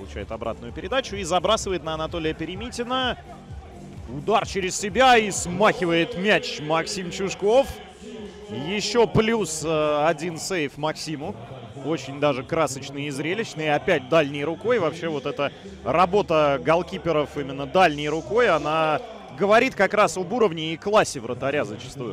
получает обратную передачу и забрасывает на Анатолия Перемитина. Удар через себя и смахивает мяч Максим Чушков. Еще плюс э, один сейф Максиму. Очень даже красочный и зрелищный. Опять дальней рукой. Вообще вот эта работа голкиперов именно дальней рукой, она говорит как раз об уровне и классе вратаря зачастую.